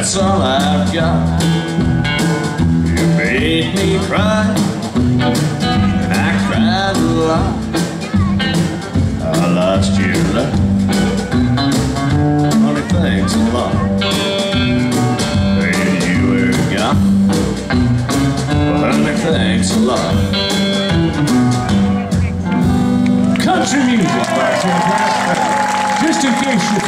That's all I've got. You made me cry, and I cried a lot. I lost your love. Honey, thanks a lot. When you were gone. Only honey, thanks a lot. Country music. Just in case you.